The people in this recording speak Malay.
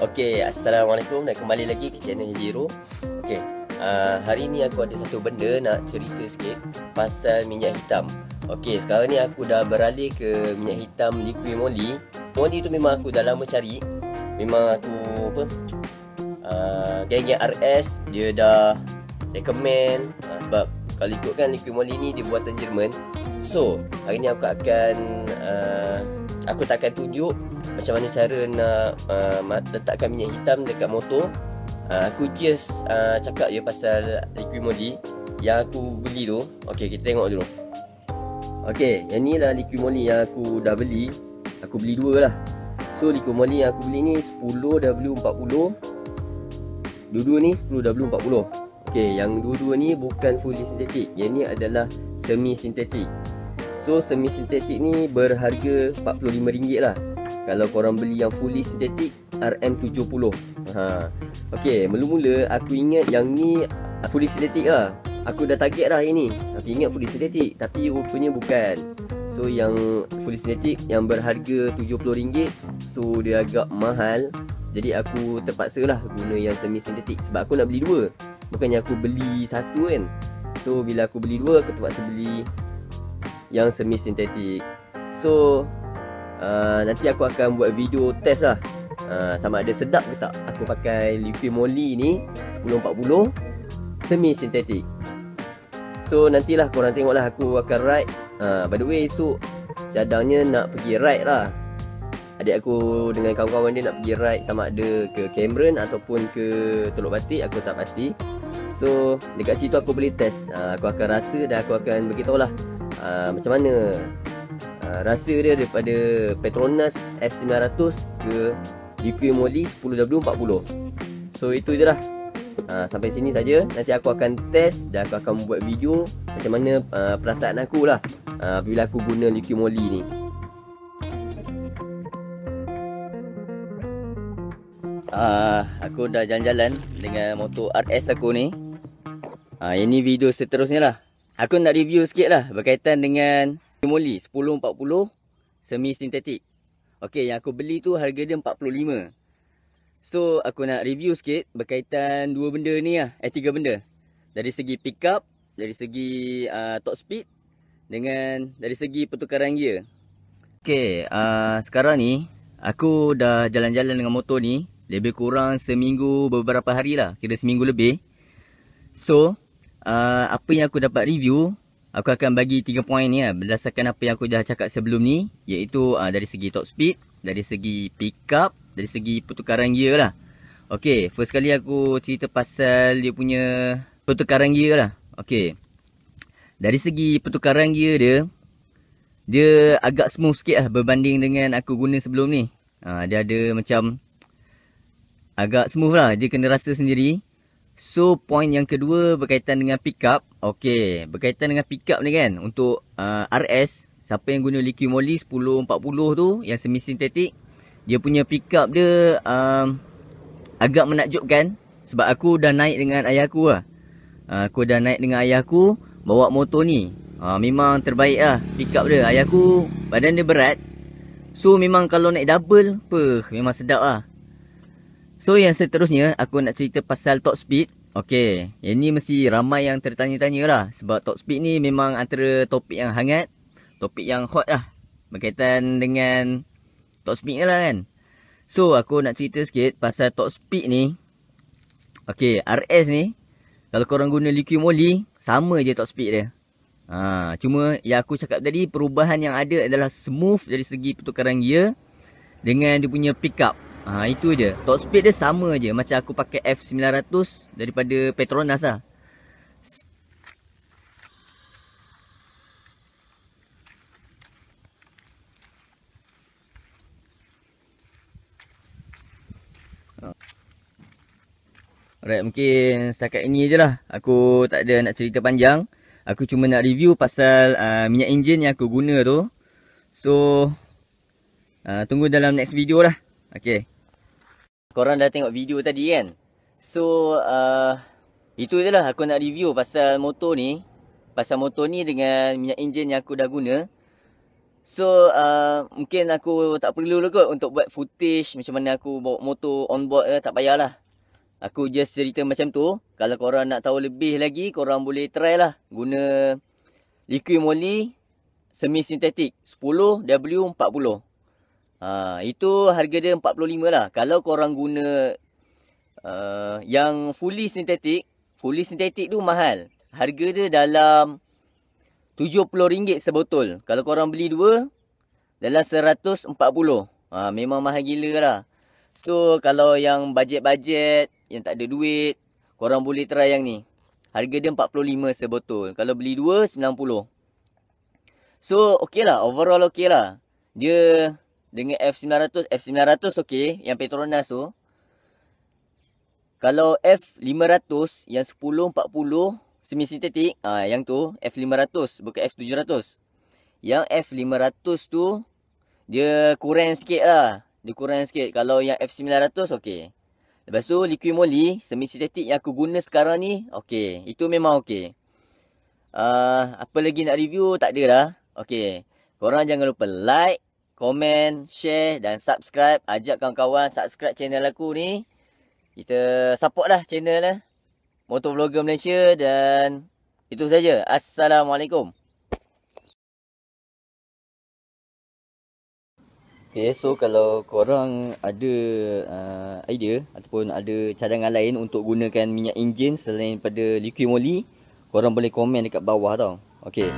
Okey, Assalamualaikum. Dan kembali lagi ke channel Hijiro Okey, uh, hari ni aku ada satu benda nak cerita sikit Pasal minyak hitam. Okey, sekarang ni aku dah beralih ke minyak hitam liquid moly Moly tu memang aku dah lama cari. Memang aku apa uh, Geng-geng RS dia dah recommend. Uh, Sebab kalau ikutkan liquid moly ni dia buatan Jerman. So, hari ni aku akan uh, Aku tak akan tunjuk macam mana cara nak uh, letakkan minyak hitam dekat motor. Uh, aku just uh, cakap je pasal liquid yang aku beli tu. Okey kita tengok dulu. Okey yang ni lah liquid yang aku dah beli. Aku beli dua lah. So liquid yang aku beli ni 10W40 dua-dua ni 10W40 okey yang dua-dua ni bukan fully synthetic. Yang ni adalah semi synthetic So semi sintetik ni berharga RM45 lah kalau korang beli yang fully synthetic RM70 ha. Okay mula-mula aku ingat yang ni fully synthetic lah. Aku dah target lah ini Aku ingat fully synthetic Tapi rupanya bukan. So yang fully synthetic yang berharga RM70 So dia agak mahal. Jadi aku terpaksa lah guna yang semi synthetic Sebab aku nak beli dua. Bukannya aku beli satu kan. So bila aku beli dua aku terpaksa beli yang semi synthetic So uh, nanti aku akan buat video test lah. Uh, sama ada sedap ke tak? Aku pakai liquid moly ni 1040 semi sintetik so nantilah korang tengok lah aku akan ride uh, by the way esok cadangnya nak pergi ride lah. Adik aku dengan kawan-kawan dia nak pergi ride sama ada ke Cameron ataupun ke Teluk Batik aku tak pasti. So dekat situ aku boleh test. Uh, aku akan rasa dan aku akan beritahu lah uh, macam mana Ah, rasa dia daripada Petronas F900 ke Liquid Moly 10W40 so itu je lah. Uh, sampai sini saja. Nanti aku akan test dan aku akan buat video macam mana uh, perasaan aku lah uh, bila aku guna Liquid Moly ni. Uh, aku dah jalan-jalan dengan motor RS aku ni. Uh, Ini video seterusnya lah. Aku nak review sikit lah berkaitan dengan Moli 1040 semi sintetik. Okey, yang aku beli tu harga dia 45. So, aku nak review sikit berkaitan dua benda ni lah. Eh, tiga benda. Dari segi pickup, dari segi uh, top speed dengan dari segi pertukaran gear. Okey, uh, sekarang ni aku dah jalan-jalan dengan motor ni lebih kurang seminggu beberapa hari lah. Kira seminggu lebih. So, uh, apa yang aku dapat review Aku akan bagi 3 poin ni lah berdasarkan apa yang aku dah cakap sebelum ni iaitu uh, dari segi top speed, dari segi pickup, dari segi pertukaran gear lah. Okay, first kali aku cerita pasal dia punya pertukaran gear lah. Okay, dari segi pertukaran gear dia, dia agak smooth sikit lah berbanding dengan aku guna sebelum ni. Uh, dia ada macam agak smooth lah, dia kena rasa sendiri. So point yang kedua berkaitan dengan pickup. Okey, berkaitan dengan pickup ni kan untuk uh, RS, siapa yang guna liquid moly 1040 tu yang semi sintetik, dia punya pickup dia um, agak menakjubkan sebab aku dah naik dengan ayah aku lah. Uh, aku dah naik dengan ayah aku bawa motor ni. Uh, memang terbaik lah pickup dia. Ayah aku badan dia berat. So memang kalau naik double, peh, memang sedap lah. So yang seterusnya aku nak cerita pasal top speed. Okey, yang ni mesti ramai yang tertanya-tanya lah. Sebab top speed ni memang antara topik yang hangat. Topik yang hot lah. Berkaitan dengan top speed ni lah kan. So aku nak cerita sikit pasal top speed ni. Okey, RS ni. Kalau korang guna liquid moly, sama je top speed dia. Ha, cuma yang aku cakap tadi, perubahan yang ada adalah smooth dari segi pertukaran gear. Dengan dia punya pickup. Ha, itu je. Top speed dia sama je. Macam aku pakai F900 daripada Petronas lah. Alright, mungkin setakat ini je lah. Aku tak ada nak cerita panjang. Aku cuma nak review pasal uh, minyak enjin yang aku guna tu. So, uh, tunggu dalam next video lah. Okay. Korang dah tengok video tadi kan? So, uh, itu je lah aku nak review pasal motor ni. Pasal motor ni dengan minyak enjin yang aku dah guna. So uh, mungkin aku tak perlu lah kot untuk buat footage macam mana aku bawa motor on board eh, tak payahlah. Aku just cerita macam tu. Kalau korang nak tahu lebih lagi, korang boleh try lah guna liquid moly semi sintetik 10W40. Ha, itu harga dia 45 lah. Kalau korang guna uh, yang fully sintetik, fully sintetik tu mahal. Harga dia dalam RM70 sebotol. Kalau korang beli dua, dalam RM140. Ha, memang mahal gila lah. So, kalau yang bajet-bajet, yang tak ada duit, korang boleh try yang ni. Harga dia RM45 sebotol. Kalau beli dua, RM90. So, okey lah. Overall okey lah. Dia dengan F900, F900 okey. Yang Petronas tu. Kalau F500 yang 1040 semi sintetik ah yang tu F500 bukan F700 yang F500 tu dia kurang sikit lah. Dia kurang sikit. Kalau yang F900 okey. Lepas tu liquid moly semi sintetik yang aku guna sekarang ni okey. Itu memang okey. Uh, apa lagi nak review? Tak ada lah. Okey. Korang jangan lupa like komen share dan subscribe ajak kawan-kawan subscribe channel aku ni kita support lah channel lah Motor Vlogger Malaysia dan itu saja. Assalamualaikum. Okay, so kalau korang ada uh, idea ataupun ada cadangan lain untuk gunakan minyak enjin selain pada liquid moly, korang boleh komen dekat bawah tau. Okay.